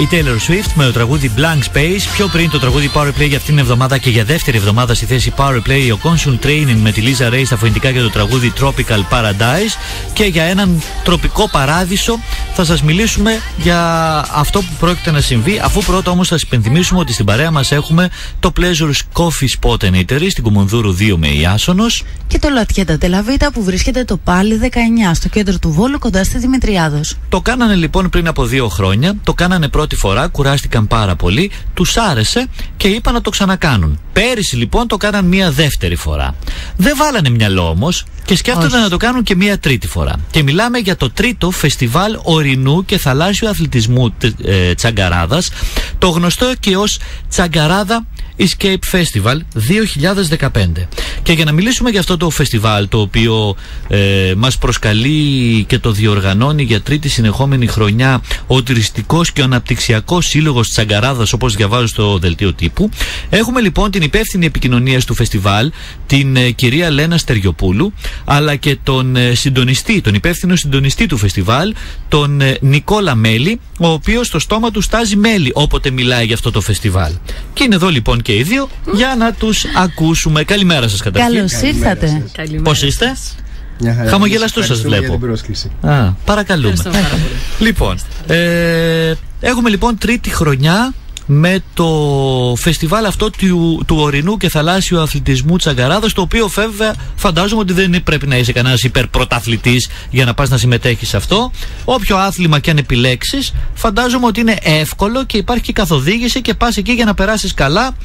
η Taylor Swift με το τραγούδι Blank Space. Πιο πριν το τραγούδι Power Play για αυτήν την εβδομάδα και για δεύτερη εβδομάδα στη θέση Power Play ο Consum Training με τη Lisa Ray στα φωνητικά για το τραγούδι Tropical Paradise. Και για έναν τροπικό παράδεισο θα σας μιλήσουμε για αυτό που πρόκειται να συμβεί. Αφού πρώτα όμως θα σας υπενθυμίσουμε ότι στην παρέα μας έχουμε το Pleasures Coffee Spot and Eatery στην Κουμουνδούρου 2 με Ιάσονος. Και το Λατιέτα Τελαβίτα που βρίσκεται το πάλι 19 στο κέντρο του Βόλου κοντά στη Δημητριάδος. Το κάνανε λοιπόν πριν από δύο χρόνια. Το κάνανε πρώτη φορά, κουράστηκαν πάρα πολύ, τους άρεσε και είπαν να το ξανακάνουν. Πέρυσι λοιπόν το κάναν μία δεύτερη φορά. Δεν βάλανε μυαλό όμως και σκέφτονταν Όχι. να το κάνουν και μία τρίτη φορά. Και μιλάμε για το τρίτο φεστιβάλ ορεινού και θαλάσσιου αθλητισμού ε, Τσαγκαράδας, το γνωστό και ως Τσαγκαράδα Escape Festival 2015. Και για να μιλήσουμε για αυτό το φεστιβάλ το οποίο ε, μας προσκαλεί και το διοργανώνει για τρίτη συνεχόμενη χρονιά ο τουριστικός και ο αναπτυξιακός σύλλογος Τσαγκαράδας όπως διαβάζω στο δελτίο τύπου έχουμε λοιπόν την υπεύθυνη επικοινωνία του φεστιβάλ την ε, κυρία Λένα Στεριοπούλου αλλά και τον ε, συντονιστή, τον υπεύθυνο συντονιστή του φεστιβάλ τον ε, Νικόλα Μέλη ο οποίος στο στόμα του στάζει μέλι όποτε μιλάει για αυτό το φεστιβάλ και είναι εδώ λοιπόν και οι δύο για να τους ακούσουμε καλημέρα σας καταρχήν Καλώς ήρθατε. Καλημέρα. Πώς είστε; Μια χαρά. Χαμογελαστούς σας Ευχαριστούμε βλέπω. Για την πρόσκληση. Α, παρακαλούμε. Ευχαριστώ πάρα πολύ. Λοιπόν, ε, έχουμε λοιπόν τρίτη χρονιά με το φεστιβάλ αυτό του, του ορεινού και θαλάσσιου αθλητισμού Τσαγκαράδος το οποίο βέβαια φαντάζομαι ότι δεν πρέπει να είσαι κανένας υπερπρωταθλητής για να πας να συμμετέχεις σε αυτό όποιο άθλημα και αν επιλέξεις φαντάζομαι ότι είναι εύκολο και υπάρχει και καθοδήγηση και πας εκεί για να περάσεις καλά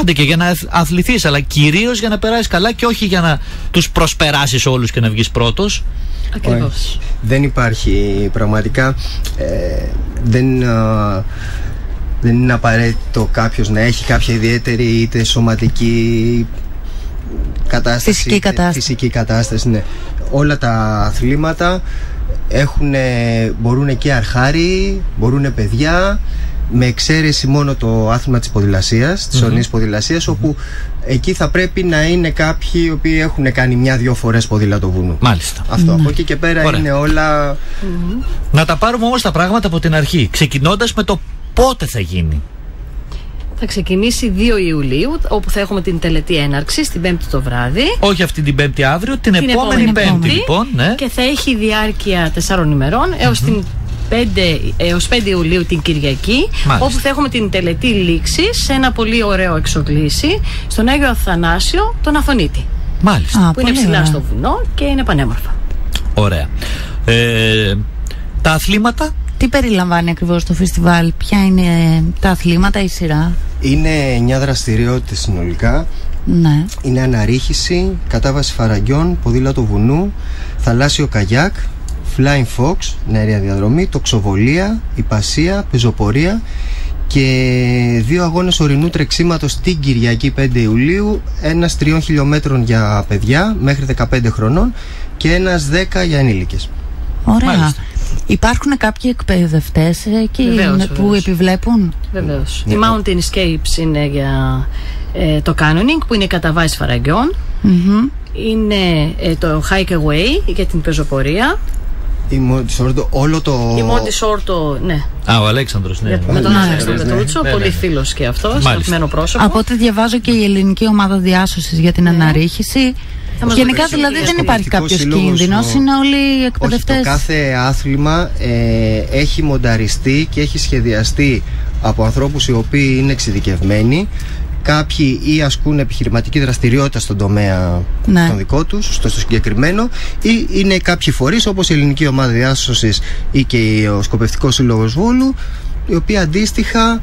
Άντε και για να αθ- αθληθείς αλλά κυρίως για να περάσεις καλά και όχι για να τους προσπεράσεις όλους και να βγεις πρώτος Ακριβώς. Όχι. Δεν υπάρχει πραγματικά. ε, δεν, α, δεν είναι απαραίτητο κάποιος να έχει κάποια ιδιαίτερη είτε σωματική κατάσταση. Φυσική είτε κατάσταση. Φυσική κατάσταση, ναι. Όλα τα αθλήματα έχουν, μπορούν και αρχάρι, μπορούν παιδιά, με εξαίρεση μόνο το άθλημα της ποδηλασίας, της ορεινής ποδηλασίας, όπου εκεί θα πρέπει να είναι κάποιοι οι οποίοι έχουν κάνει μια-δυο φορές ποδήλατο βουνού. Μάλιστα Αυτό. Από εκεί και πέρα Ωραία. είναι όλα. Να τα πάρουμε όμως τα πράγματα από την αρχή ξεκινώντας με το πότε θα γίνει Θα ξεκινήσει 2 Ιουλίου, όπου θα έχουμε την τελετή έναρξη, στην 5η το βράδυ. Όχι αυτή την Πέμπτη αύριο, την, Την επόμενη επόμενη Πέμπτη Πέμπτη. λοιπόν. Ναι. Και θα έχει διάρκεια 4 ημερών έως την 5, έως 5 Ιουλίου την Κυριακή, Μάλιστα. όπου θα έχουμε την τελετή λήξη σε ένα πολύ ωραίο εξογλήσι στον Άγιο Αθανάσιο, τον Αφωνίτη, Μάλιστα. Α, που είναι πολύ ψηλά ωραία. στο βουνό και είναι πανέμορφα. Ωραία. Ε, τα αθλήματα; Τι περιλαμβάνει ακριβώς το φεστιβάλ, ποια είναι τα αθλήματα, η σειρά; Είναι 9 δραστηριότητες συνολικά. Ναι. Είναι αναρρίχηση, κατάβαση φαραγγιών, ποδήλατο βουνού, θαλάσσιο καγιάκ, flying fox, νεαρία διαδρομή, τοξοβολία, υπασία, πεζοπορία και δύο αγώνες ορεινού τρεξίματος την Κυριακή 5 Ιουλίου, ένας 3 χιλιόμετρων για παιδιά μέχρι 15 χρονών και ένας 10 για ενήλικες. Ωραία. Μάλιστα. Υπάρχουν κάποιοι εκπαιδευτές εκεί Βεβαίως, με- που βεβαίως. επιβλέπουν; Βεβαίως. Ναι. Η Mountain Escapes είναι για ε, το canyoning που είναι η καταβάση φαραγγιών. Μμμ. Είναι ε, το Hike Away για την πεζοπορία. Η Μοντισόρντο, όλο το... Η Μόντι Σόρτο, ναι, Α, ο Αλέξανδρος, ναι. για- με τον ναι, Άλεξ τον ναι, Πετρούτσο, ναι, πολύ ναι. φίλος και αυτό, Μάλιστα. αγαπημένο πρόσωπο. Από ό,τι διαβάζω και η ελληνική ομάδα διάσωσης για την αναρρίχηση. Θα μας Γενικά βοηθήσει δηλαδή ο δεν υπάρχει Εκπαιδευτικός κάποιος σύλλογος, κίνδυνος. ο- Είναι όλοι οι Όχι, εκπαιδευτές. το κάθε άθλημα ε, έχει μονταριστεί και έχει σχεδιαστεί από ανθρώπους οι οποίοι είναι εξειδικευμένοι κάποιοι ή ασκούν επιχειρηματική δραστηριότητα στον τομέα Ναι. τον δικό τους, στο, στο συγκεκριμένο ή είναι κάποιοι φορείς όπως η Ελληνική Ομάδα Διάσωσης ή και ο Σκοπευτικός Σύλλογος Βόλου οι οποίοι αντίστοιχα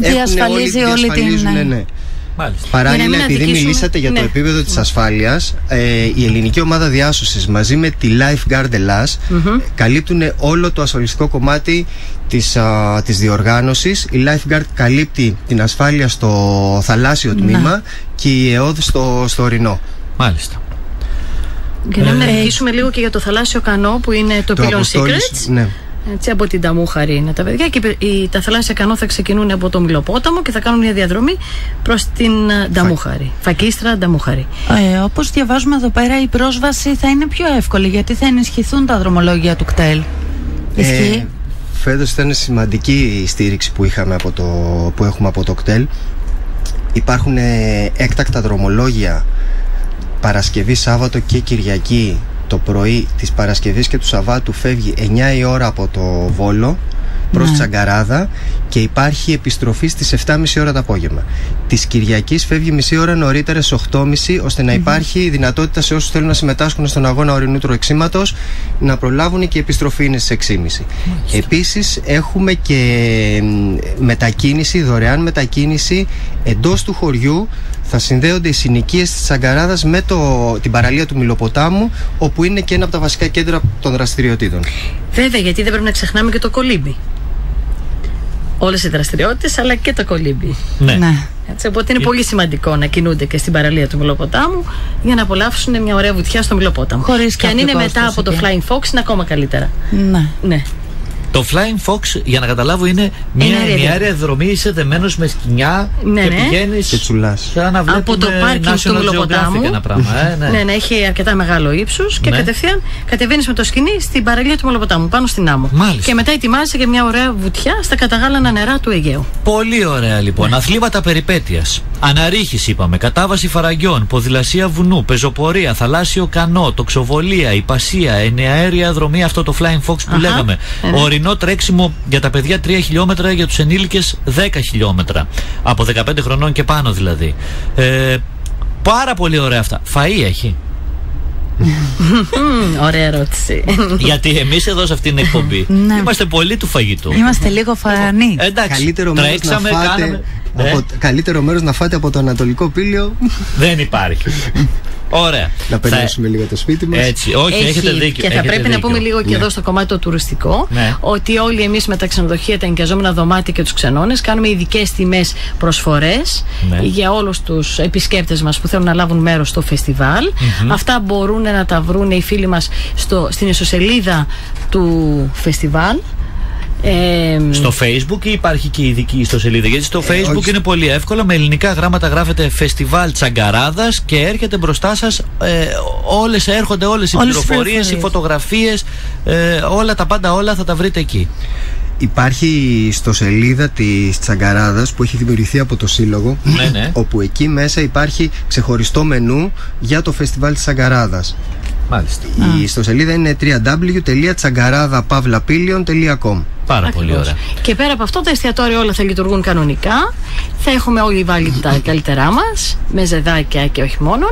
έχουν Διασφαλίζει όλοι- όλη την- διασφαλίζουν, ναι, ναι. Μάλιστα. Παράλληλα, Για να μην επειδή αδικήσουμε- μιλήσατε για το ναι. επίπεδο της ασφάλειας, ε, η ελληνική ομάδα διάσωσης μαζί με τη Lifeguard Ελλάς καλύπτουν όλο το ασφαλιστικό κομμάτι της, α, της διοργάνωσης. Η Lifeguard καλύπτει την ασφάλεια στο θαλάσσιο τμήμα και η ΕΟΔ στο, στο ορεινό. Μάλιστα. Για να μην αρχίσουμε λίγο και για το θαλάσσιο κανό που είναι το, Pilon Αποστόλης- Secrets. ναι. Έτσι, από την Ταμούχαρη είναι τα παιδιά και οι, τα θαλάσσια κανό θα ξεκινούν από το Μιλοπόταμο και θα κάνουν μια διαδρομή προς την ε, Νταμούχαρη. Φακίστρα Νταμούχαρη. Ε, Όπως διαβάζουμε εδώ πέρα, η πρόσβαση θα είναι πιο εύκολη γιατί θα ενισχυθούν τα δρομολόγια του κτέλ. Ισχύει; Ε, φέτος ήταν σημαντική η στήριξη που, είχαμε από το, που έχουμε από το κτέλ. Υπάρχουν ε, έκτακτα δρομολόγια Παρασκευή, Σάββατο και Κυριακή το πρωί της Παρασκευής και του Σαββάτου φεύγει 9 η ώρα από το Βόλο προς Ναι. Τσαγκαράδα και υπάρχει επιστροφή στις 7.30 ώρα το απόγευμα. Της Κυριακής φεύγει μισή ώρα νωρίτερα στις 8.30 ώστε να υπάρχει δυνατότητα σε όσους θέλουν να συμμετάσχουν στον αγώνα ορεινού τροεξίματος να προλάβουν και η επιστροφή είναι στις 6.30. Επίσης έχουμε και μ, μετακίνηση, δωρεάν μετακίνηση εντός του χωριού θα συνδέονται οι συνοικίες της Τσαγκαράδας με το, την παραλία του Μιλοποτάμου όπου είναι και ένα από τα βασικά κέντρα των δραστηριοτήτων. Βέβαια, γιατί δεν πρέπει να ξεχνάμε και το κολύμπι. Όλες οι δραστηριότητες, αλλά και το κολύμπι. Ναι. Ναι. Έτσι, οπότε είναι πολύ σημαντικό να κινούνται και στην παραλία του Μιλοποτάμου για να απολαύσουν μια ωραία βουτιά στο Μιλοπόταμο. Χωρίς και αν κάποιο είναι κόστος μετά από το εκεί. Flying Fox, είναι ακόμα καλύτερα. Ναι. Ναι. Το Flying Fox, για να καταλάβω, είναι μια Είναι αέρια ενιαία δρομή. Είσαι δεμένος με σκοινιά Ναι, και ναι. πηγαίνεις. Και τσουλάς. Σαν να Από βλέπουμε το πάρκινγκ του National Μιλοποτάμου. Geographic ένα πράγμα. Ε, ναι. Ναι, ναι, έχει αρκετά μεγάλο ύψος και Ναι. κατευθείαν κατεβαίνεις με το σκηνή στην παραλία του Μολοποτάμου, πάνω στην άμμο. Μάλιστα. Και μετά ετοιμάζεσαι για μια ωραία βουτιά στα καταγάλανα νερά του Αιγαίου. Πολύ ωραία λοιπόν. Αθλήματα περιπέτειας. Αναρρίχηση είπαμε. Κατάβαση φαραγγιών. Ποδηλασία βουνού. Πεζοπορία. Θαλάσσιο κανό. Τοξοβολία. Υπασία. Εννεαέρια δρομή. Αυτό το Flying Fox που Αχα. λέγαμε. Ε, ναι. Ορεινό τρέξιμο για τα παιδιά 3 χιλιόμετρα. Για τους ενήλικες 10 χιλιόμετρα. Από 15 χρονών και πάνω δηλαδή. Ε, πάρα πολύ ωραία αυτά. Φαΐ έχει; Μμμ, ωραία ερώτηση. Γιατί εμείς εδώ σε αυτήν την εκπομπή Ναι. είμαστε πολύ του φαγητού. Είμαστε λίγο φανεί. Ε, Εντάξει, Καλύτερο μέρος, να τρέξαμε, φάτε, κάναμε. Ε, από, καλύτερο μέρος να φάτε από το Ανατολικό Πύλιο δεν υπάρχει. Ωραία. να Θα- περάσουμε λίγο το σπίτι μας Έτσι, όχι, Έχει, έχετε δίκιο. Και θα έχετε πρέπει να δίκιο. πούμε λίγο και Ναι. εδώ στο κομμάτι το τουριστικό Ναι. ότι όλοι εμείς με τα ξενοδοχεία, τα ενοικιαζόμενα δωμάτια και τους ξενώνες κάνουμε ειδικές τιμές προσφορές Ναι. για όλους τους επισκέπτες μας που θέλουν να λάβουν μέρος στο φεστιβάλ. Αυτά μπορούν να τα βρουν οι φίλοι μας στην ιστοσελίδα του φεστιβάλ. Ε, Στο facebook ή υπάρχει και ειδική ιστοσελίδα; Γιατί στο facebook Ε, όχι. είναι πολύ εύκολο. Με ελληνικά γράμματα γράφετε Φεστιβάλ Τσαγκαράδας και έρχεται μπροστά σας. Ε, όλες, έρχονται όλες οι Όλες οι πληροφορίες, οι πληροφορίες. φωτογραφίες. Ε, όλα τα πάντα όλα θα τα βρείτε εκεί. Υπάρχει στο σελίδα της Τσαγκαράδας που έχει δημιουργηθεί από το Σύλλογο Ναι, ναι. όπου εκεί μέσα υπάρχει ξεχωριστό μενού για το φεστιβάλ της Τσαγκαράδας. Μάλιστα. Η ιστοσελίδα είναι www.τσαγκαράδαπαυλαπήλιον.com Πάρα πολύ Ακριβώς. ωραία. Και πέρα από αυτό, τα εστιατόρια όλα θα λειτουργούν κανονικά. Θα έχουμε όλοι βάλει τα καλύτερά μας, με ζεδάκια και όχι μόνο.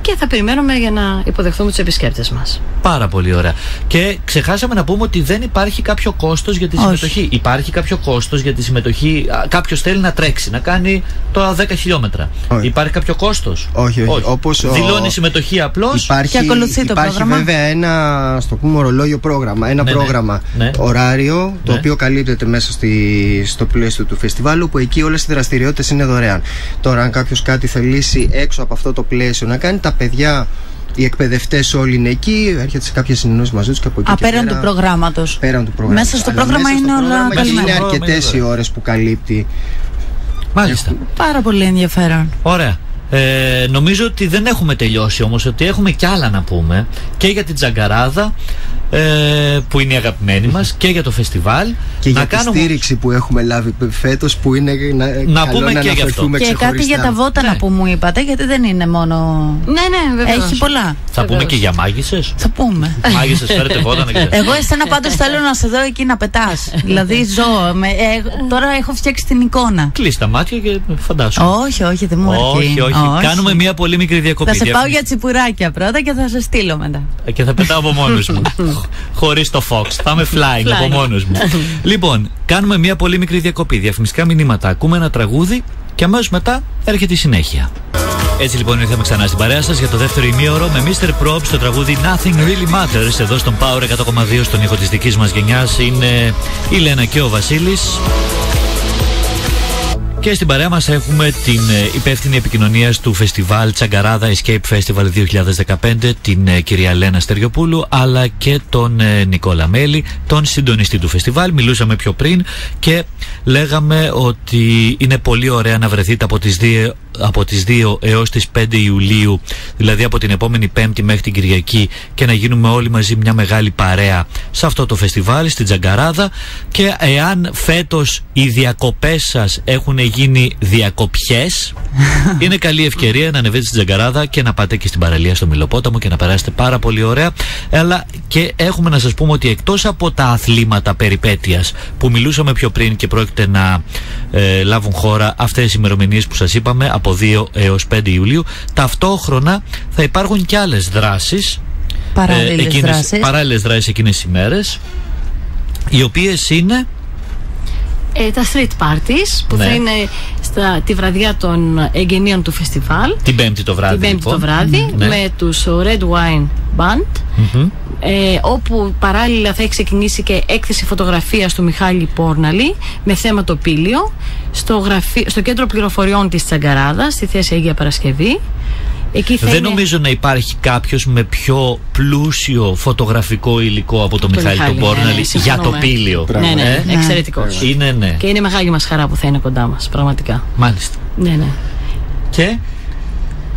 Και θα περιμένουμε για να υποδεχθούμε τους επισκέπτες μας. Πάρα πολύ ωραία. Και ξεχάσαμε να πούμε ότι δεν υπάρχει κάποιο κόστος για τη Όχι. συμμετοχή. Υπάρχει κάποιο κόστος για τη συμμετοχή. Κάποιος θέλει να τρέξει, να κάνει τώρα 10 χιλιόμετρα. Όχι. Υπάρχει κάποιο κόστος; Όχι, όχι. Όπως ο- Δηλώνει συμμετοχή απλώς; Υπάρχει, Και ακολουθεί το υπάρχει πρόγραμμα. βέβαια ένα, στο πούμε, ορολόγιο πρόγραμμα. Ένα Ναι, ναι. πρόγραμμα Ναι. ωράριο, το Ναι. οποίο καλύπτεται μέσα στη, στο πλαίσιο του φεστιβάλου, που εκεί όλες οι δραστηριότητες είναι δωρεάν. Τώρα, αν κάποιος κάτι θελήσει έξω από αυτό το πλαίσιο να κάνει, τα παιδιά, οι εκπαιδευτές όλοι είναι εκεί, έρχεται σε κάποια συνεννόηση μαζί τους και από εκεί. και Απέραν πέρα- του προγράμματος. Πέραν του προγράμματος. Μέσα στο Αλλά πρόγραμμα μέσα στο είναι όλα πρόγραμμα καλυμμένα. Είναι αρκετές Είναι οι ωραία. ώρες που καλύπτει. Μάλιστα. Πάρα πολύ ενδιαφέρον. Ωραία. Ε, νομίζω ότι δεν έχουμε τελειώσει όμως ότι έχουμε κι άλλα να πούμε και για την Τζαγκαράδα ε, που είναι η αγαπημένη μας και για το φεστιβάλ Και να για τη στήριξη που έχουμε λάβει φέτος, που είναι να, Να καλό πούμε να και γι' αυτό. αναφερθούμε Και κάτι ξεχωριστά. για τα βότανα Ναι. που μου είπατε, γιατί δεν είναι μόνο. Ναι, ναι, βέβαια. Έχει πολλά. θα πούμε και για μάγισσες Θα πούμε. μάγισσες φέρετε βότανα και Εγώ εσένα πάντως θέλω να σε δω εκεί να πετάς Δηλαδή ζω. Με, ε, τώρα έχω φτιάξει την εικόνα. κλείς τα μάτια και φαντάσου Όχι, όχι, δεν μου όχι, αρκεί. όχι, Κάνουμε μια πολύ μικρή διακοπή Θα σε πάω Διαφημι- για τσιπουράκια πρώτα και θα σε στείλω μετά. Και θα πετάω από μόνος μου. Χωρίς το Fox. Θα είμαι flying από Flying. μόνος μου. λοιπόν, κάνουμε μια πολύ μικρή διακοπή. Διαφημιστικά μηνύματα. Ακούμε ένα τραγούδι και αμέσως μετά έρχεται η συνέχεια. Έτσι λοιπόν ήρθαμε ξανά στην παρέα σας για το δεύτερο ημίωρο με Mr. Prop στο τραγούδι Nothing Really Matters εδώ στον Power 100,2 στον ήχο της δικής μας γενιάς. Είναι η Λένα και ο Βασίλης. Και στην παρέα μας έχουμε την ε, υπεύθυνη επικοινωνίας του φεστιβάλ Τσαγκαράδα Escape Festival 2015, την ε, κυρία Λένα Στεριοπούλου, αλλά και τον ε, Νικόλα Μέλη, τον συντονιστή του φεστιβάλ. Μιλούσαμε πιο πριν και λέγαμε ότι είναι πολύ ωραία να βρεθείτε από τις δύο, από τις 2 έως τις 5 Ιουλίου, δηλαδή από την επόμενη Πέμπτη μέχρι την Κυριακή και να γίνουμε όλοι μαζί μια μεγάλη παρέα σε αυτό το φεστιβάλ στην Τζαγκαράδα. Και εάν φέτος οι διακοπές σας έχουν γίνει διακοπιές είναι καλή ευκαιρία να ανεβείτε στην Τζαγκαράδα και να πάτε και στην παραλία στο Μιλοπόταμο και να περάσετε πάρα πολύ ωραία. Αλλά και έχουμε να σας πούμε ότι εκτός από τα αθλήματα περιπέτειας που μιλούσαμε πιο πριν και πρόκειται να ε, λάβουν χώρα αυτές οι ημερομηνίες που σας είπαμε από 2 έως 5 Ιουλίου ταυτόχρονα θα υπάρχουν και άλλες δράσεις Παράλληλες εκείνες, δράσεις. παράλληλες δράσεις εκείνες τις ημέρες οι οποίες είναι Ε, τα street parties που Ναι. θα είναι στα, τη βραδιά των εγγενείων του φεστιβάλ. την Πέμπτη το βράδυ την Πέμπτη λοιπόν. το βράδυ Ναι. με τους Red Wine Band Μμμ. ε, όπου παράλληλα θα έχει ξεκινήσει και έκθεση φωτογραφίας του Μιχάλη Πόρναλη με θέμα το πήλιο στο, γραφείο, στο κέντρο πληροφοριών της Τσαγκαράδας στη θέση Αγία Παρασκευή Εκεί θα Δεν είναι... νομίζω να υπάρχει κάποιος με πιο πλούσιο φωτογραφικό υλικό από το, Το Μιχάλη τον Μιχάλη, Πόρναλη ναι, για το συμφωνούμε. πήλιο. Ναι, ναι, Ε, εξαιρετικός. Είναι ναι. Και είναι μεγάλη μας χαρά που θα είναι κοντά μας, πραγματικά. Μάλιστα. Ναι, ναι. Και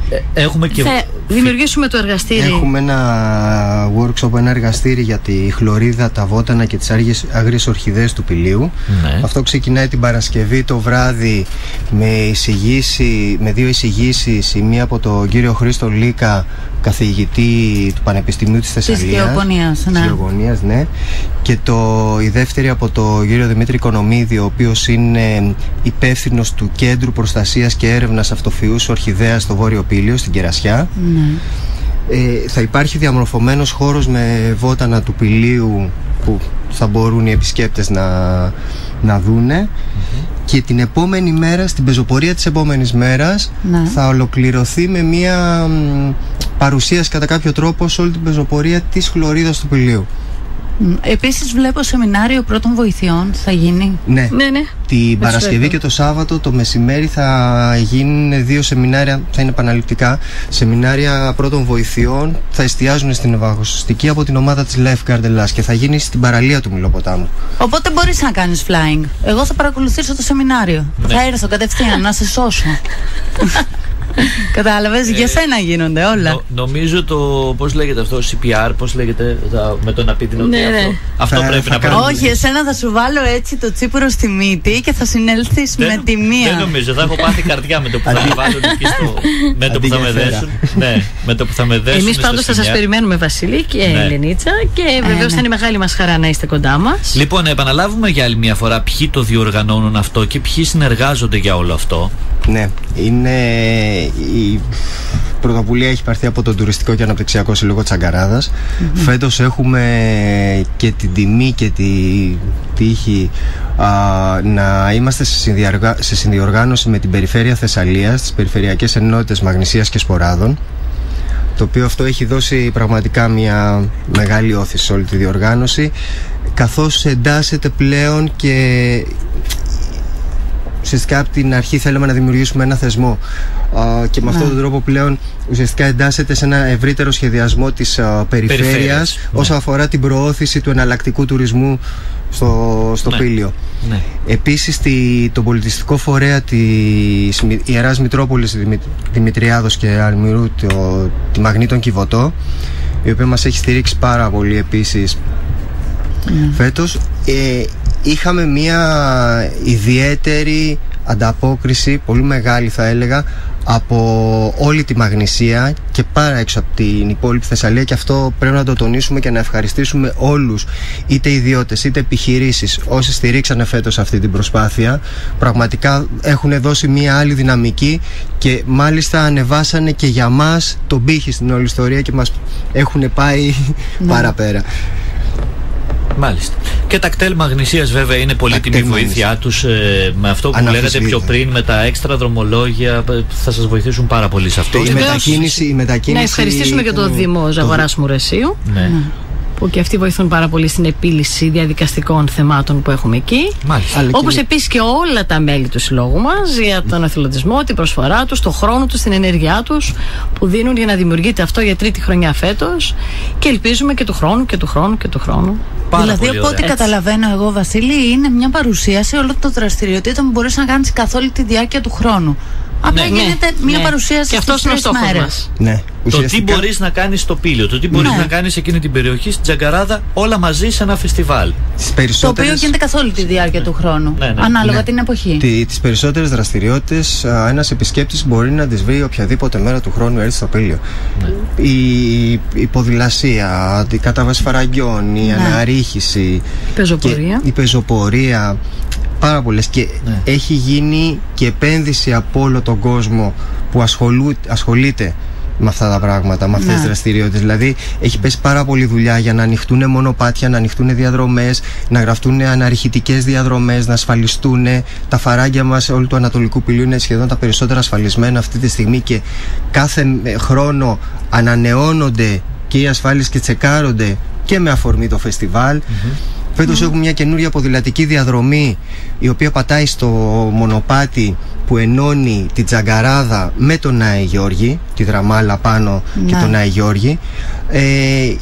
ε, έχουμε και. Θα δημιουργήσουμε το εργαστήρι. Έχουμε ένα workshop, ένα εργαστήρι για τη χλωρίδα, τα βότανα και τις άγριες, άγριες ορχιδέες του πηλίου. Ναι. Αυτό ξεκινάει την Παρασκευή το βράδυ με, εισηγήσει, με δύο εισηγήσεις, η μία από τον κύριο Χρήστο Λίκα, καθηγητή του Πανεπιστημίου της Θεσσαλίας. Γεωγωνίας, ναι. Της Γεωγωνίας, ναι. Και το, η δεύτερη από τον κύριο Δημήτρη Κονομίδη, ο οποίος είναι υπεύθυνος του Κέντρου Προστασίας και Έρευνας Αυτοφυούς Ορχιδέας στο Βόρειο Πήλιο, στην Κερασιά. Ναι. Ε, θα υπάρχει διαμορφωμένος χώρος με βότανα του πηλίου που θα μπορούν οι επισκέπτες να, να δουνε και την επόμενη μέρα, στην πεζοπορία της επόμενης μέρας Ναι. θα ολοκληρωθεί με μια μ, παρουσίαση κατά κάποιο τρόπο σε όλη την πεζοπορία της χλωρίδας του πηλίου. Μ, Επίσης βλέπω σεμινάριο πρώτων βοηθειών θα γίνει; Ναι. Ναι, ναι. Την Παρασκευή βλέπω. και το Σάββατο το μεσημέρι θα γίνουν δύο σεμινάρια, θα είναι επαναληπτικά, σεμινάρια πρώτων βοηθειών, θα εστιάζουν στην ευαγωστική από την ομάδα της Lifeguard Ελλάς και θα γίνει στην παραλία του Μιλοποτάμου. Οπότε μπορείς να κάνεις flying. Εγώ θα παρακολουθήσω το σεμινάριο. Ναι. Θα έρθω κατευθείαν να σε σώσω. Κατάλαβες, για σένα γίνονται όλα. Νο- νομίζω το. Πώς λέγεται αυτό, CPR, πώς λέγεται τα- με το να πει την Ναι, οδεία ναι. αυτό. Αυτό Θα- πρέπει θα να κάνω- κάνουμε. Όχι, εσένα θα σου βάλω έτσι το τσίπουρο στη μύτη και θα συνέλθεις Δεν- με τη μία. Δεν νομίζω, θα έχω πάθει καρδιά με το που θα με βάλουν εκεί στο. με το Αντί που θα για με σφαίρα. δέσουν. ναι, με το που θα με δέσουν. Εμείς στο πάντως θα σας σινιάρ. περιμένουμε Βασίλη και Ναι. Ελενίτσα και βεβαίως ναι. θα είναι μεγάλη μας χαρά να είστε κοντά μας. Λοιπόν, να επαναλάβουμε για άλλη μια φορά ποιοι το διοργανώνουν αυτό και ποιοι συνεργάζονται για όλο αυτό. Ναι, είναι η πρωτοβουλία έχει πάρθει από τον Τουριστικό και Αναπτυξιακό Σύλλογο Τσαγκαράδας. Φέτος έχουμε και την τιμή και τη τύχη α, να είμαστε σε, συνδιαργα- σε συνδιοργάνωση με την Περιφέρεια Θεσσαλίας, τις Περιφερειακές Ενότητες Μαγνησίας και Σποράδων το οποίο αυτό έχει δώσει πραγματικά μια μεγάλη όθηση σε όλη τη διοργάνωση καθώς εντάσσεται πλέον και ουσιαστικά από την αρχή θέλαμε να δημιουργήσουμε ένα θεσμό Α, και με αυτόν τον τρόπο πλέον ουσιαστικά εντάσσεται σε ένα ευρύτερο σχεδιασμό της α, περιφέρειας, Περιφέρειας, ναι. όσον αφορά την προώθηση του εναλλακτικού τουρισμού στο, στο Ναι. Πήλιο. Ναι. Επίσης τη, τον πολιτιστικό φορέα της Μη- Ιεράς Μητρόπολης Δημη- Δημητριάδος και Αλμυρού το, τη Μαγνήτων Κιβωτό η οποία μας έχει στηρίξει πάρα πολύ επίσης φέτος ε, είχαμε μια ιδιαίτερη ανταπόκριση πολύ μεγάλη θα έλεγα από όλη τη Μαγνησία και πάρα έξω από την υπόλοιπη Θεσσαλία και αυτό πρέπει να το τονίσουμε και να ευχαριστήσουμε όλους είτε ιδιώτες είτε επιχειρήσεις όσοι στηρίξανε φέτος αυτή την προσπάθεια. Πραγματικά έχουν δώσει μια άλλη δυναμική και μάλιστα ανεβάσανε και για μας τον πύχη στην όλη ιστορία και μας έχουν πάει παραπέρα Μάλιστα. Και τα κτέλ μαγνησίας βέβαια είναι πολύτιμη η κτέλ βοήθειά τους με αυτό που λέγατε Αναμφισβήτητα. πιο πριν, με τα έξτρα δρομολόγια. ε, Θα σας βοηθήσουν πάρα πολύ σε αυτό. η Βεβαίως, μετακίνηση, η μετακίνηση Να ευχαριστήσουμε και το ήταν- Δήμο Ζαγοράς Μουρεσίου Ναι. που και αυτοί βοηθούν πάρα πολύ στην επίλυση διαδικαστικών θεμάτων που έχουμε εκεί. Μάλιστα. Αλλά και Όπως με- επίσης και όλα τα μέλη του συλλόγου μας για τον εθελοντισμό, την προσφορά τους, τον χρόνο τους, την ενέργειά τους που δίνουν για να δημιουργείται αυτό για τρίτη χρονιά φέτος και ελπίζουμε και του χρόνου και του χρόνου και του χρόνου. Πάρα δηλαδή, πολύ από ό,τι ωραία. καταλαβαίνω εγώ, Βασίλη, είναι μια παρουσίαση όλων των δραστηριοτήτων που μπορείς να κάνεις καθ' όλη τη διάρκεια του χρόνου. Απλά Ναι, γίνεται ναι, μια ναι. παρουσίαση Και αυτός στις είναι ο τρεις στόχος μέρες. μας. Ναι, Το τι ουσιαστικά- μπορείς να κάνεις στο πήλιο, το τι μπορείς Ναι. να κάνεις σε εκείνη την περιοχή, στην Τζαγκαράδα, όλα μαζί σε ένα φεστιβάλ. Τις Το περισσότερες... οποίο γίνεται καθ' όλη τη διάρκεια του χρόνου. Ναι, ναι. Ανάλογα Ναι. την εποχή. Τι, τις περισσότερες δραστηριότητες α, ένας επισκέπτης μπορεί να τις βρει οποιαδήποτε μέρα του χρόνου έρθει στο πήλιο. Ναι. Η, η ποδηλασία, η κατάβαση φαραγγιών, η Ναι. αναρρίχηση, Η πεζοπορία. και η πεζοπορία, πάρα πολλές και Ναι. έχει γίνει και επένδυση από όλο τον κόσμο που ασχολού, ασχολείται με αυτά τα πράγματα, με αυτές Ναι. τις δραστηριότητες. Δηλαδή έχει πέσει πάρα πολύ δουλειά για να ανοιχτούν μονοπάτια, να ανοιχτούν διαδρομές, να γραφτούν αναρριχητικές διαδρομές, να ασφαλιστούν. Τα φαράγγια μας όλου του Ανατολικού Πηλίου είναι σχεδόν τα περισσότερα ασφαλισμένα αυτή τη στιγμή και κάθε ε, χρόνο ανανεώνονται και οι ασφάλειες και τσεκάρονται και με αφορμή το φεστιβάλ. Φέτος έχουμε μια καινούρια ποδηλατική διαδρομή η οποία πατάει στο μονοπάτι που ενώνει την Τζαγκαράδα με τον Άι Γιώργη, τη δραμάλα πάνω και Ναι. τον Άι Γιώργη. Ε,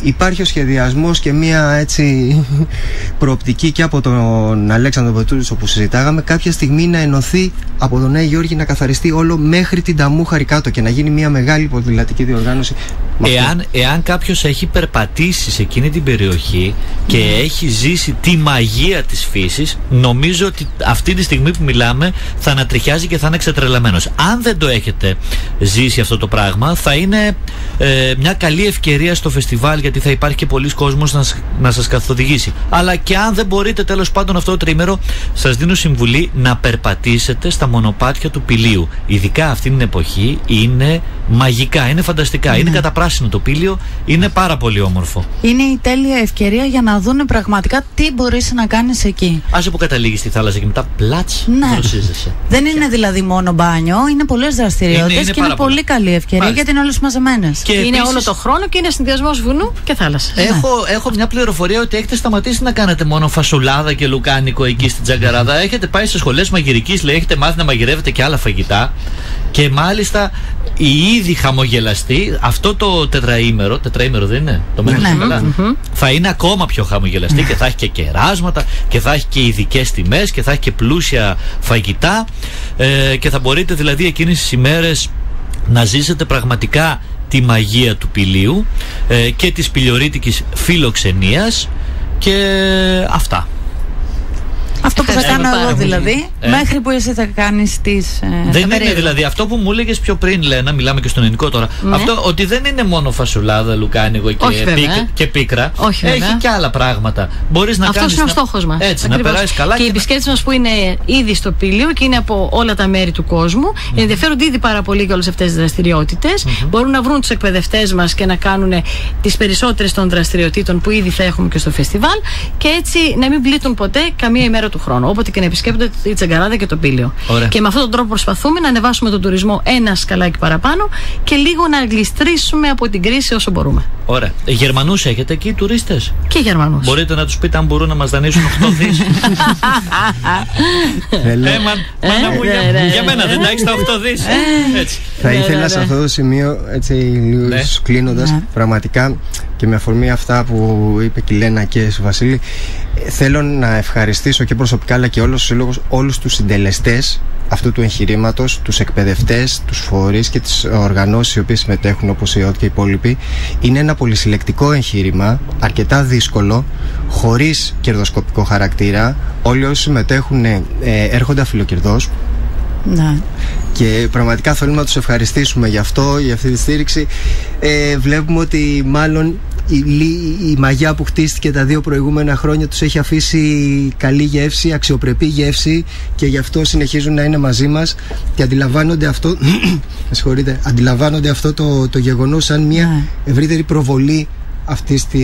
υπάρχει ο σχεδιασμός και μια έτσι προοπτική και από τον Αλέξανδρο Πετρούσο που συζητάγαμε κάποια στιγμή να ενωθεί από τον Άι Γιώργη να καθαριστεί όλο μέχρι την Ταμούχαρη κάτω και να γίνει μια μεγάλη ποδηλατική διοργάνωση. με αυτό. Εάν, εάν κάποιος έχει περπατήσει σε εκείνη την περιοχή και έχει ζήσει τη μαγεία της φύσης, νομίζω ότι αυτή τη στιγμή που μιλάμε θα ανατριχιάζει και θα είναι ξετρελαμένος. Αν δεν το έχετε ζήσει αυτό το πράγμα, θα είναι ε, μια καλή ευκαιρία στο φεστιβάλ γιατί θα υπάρχει και πολλοί κόσμος να, σ- να σας καθοδηγήσει. Αλλά και αν δεν μπορείτε τέλος πάντων αυτό το τρίμερο, σας δίνω συμβουλή να περπατήσετε στα μονοπάτια του πηλίου. Ειδικά αυτή την εποχή είναι μαγικά, είναι φανταστικά. Είναι κατά πράσινο το πήλιο, είναι πάρα πολύ όμορφο. Είναι η τέλεια ευκαιρία για να δούνε πραγματικά τι μπορείς να κάνεις εκεί. Άσε που καταλήγει στη θάλασσα και μετά πλάτς Ναι. δροσίζεσαι. Δεν είναι δηλαδή μόνο μπάνιο, είναι πολλές δραστηριότητες Είναι- είναι και είναι πάρα πολλά. πολύ καλή ευκαιρία Μάλιστα. γιατί είναι όλες μαζεμένες. Και είναι επίσης- όλο το χρόνο και είναι συνδυασμός βουνού και θάλασσας. Έχω, έχω μια πληροφορία ότι έχετε σταματήσει να κάνετε μόνο φασουλάδα και λουκάνικο εκεί στην Τζαγκαράδα. Έχετε πάει σε σχολές μαγειρικής, λέει, έχετε μάθει να μαγειρεύετε και άλλα φαγητά. Και μάλιστα οι ήδη χαμογελαστοί, αυτό το τετραήμερο, τετραήμερο δεν είναι, το μέρο Ναι. καλά, θα είναι ακόμα πιο χαμογελαστή και θα έχει και κεράσματα και θα έχει και ειδικές τιμές και θα έχει και πλούσια φαγητά. Ε, και θα μπορείτε δηλαδή εκείνες τις ημέρες να ζήσετε πραγματικά τη μαγεία του πηλίου ε, και της πηλιορίτικης φιλοξενίας και αυτά. Αυτό που θα Ευχαριστούμε κάνω πάρα εγώ πολύ. δηλαδή, Ε. μέχρι που εσύ θα κάνεις τις ε, δεν τα είναι περίεργα. δηλαδή αυτό που μου έλεγες πιο πριν, Λένα, μιλάμε και στον ελληνικό τώρα. Ναι. Αυτό ότι δεν είναι μόνο φασουλάδα, λουκάνικο και, Όχι, βέβαια. πίκ- και πίκρα. Όχι, Έχει βέβαια. και άλλα πράγματα. Μπορείς να Αυτός κάνεις είναι ο να- στόχος μας. Έτσι, να περάσεις καλά Και οι να- επισκέπτε μας που είναι ήδη στο πήλιο και είναι από όλα τα μέρη του κόσμου, ενδιαφέρονται ήδη πάρα πολύ για όλες αυτές τις δραστηριότητες. Μπορούν να βρουν τους εκπαιδευτές μας και να κάνουν τις περισσότερες των δραστηριοτήτων που ήδη θα έχουμε και στο φεστιβάλ και έτσι να μην πλήττουν ποτέ καμία ημέρα του χρόνου. Όποτε και να επισκέπτονται τη Τσαγκαράδα και το πήλιο. Ωραία. Και με αυτόν τον τρόπο προσπαθούμε να ανεβάσουμε τον τουρισμό ένα σκαλάκι παραπάνω και λίγο να γλιστρήσουμε από την κρίση όσο μπορούμε. Ωραία. Γερμανούς έχετε εκεί, τουρίστες; Και Γερμανούς. Μπορείτε να τους πείτε αν μπορούν να μας δανείσουν 8 δις. Θέλω- ε, μα, μάνα μου, για, ναι, ναι. για μένα δεν τα έχεις τα 8 δις. Έτσι. Θα Ναι, ήθελα ναι, σε ναι. αυτό το σημείο, έτσι λίγο Ναι. κλείνοντας, Ναι. πραγματικά και με αφορμή αυτά που είπε και η Λένα και εσύ Βασίλη, ε, θέλω να ευχαριστήσω και προσωπικά αλλά και όλους τους σύλλογους, όλους τους συντελεστές αυτού του εγχειρήματος, τους εκπαιδευτές, τους φορείς και τις οργανώσεις οι οποίες συμμετέχουν όπως η ΟΤ και οι υπόλοιποι. Είναι ένα πολυσυλλεκτικό εγχείρημα, αρκετά δύσκολο, χωρίς κερδοσκοπικό χαρακτήρα. Όλοι όσοι συμμετέχουν ε, έρχονται αφιλοκερδός, Ναι. και πραγματικά θέλουμε να τους ευχαριστήσουμε γι' αυτό, για αυτή τη στήριξη. Ε, βλέπουμε ότι μάλλον η, λύ- η μαγιά που χτίστηκε τα δύο προηγούμενα χρόνια τους έχει αφήσει καλή γεύση, αξιοπρεπή γεύση και γι' αυτό συνεχίζουν να είναι μαζί μας και αντιλαμβάνονται αυτό, με συγχωρείτε, αντιλαμβάνονται αυτό το, το γεγονός σαν μια Ναι. ευρύτερη προβολή αυτής της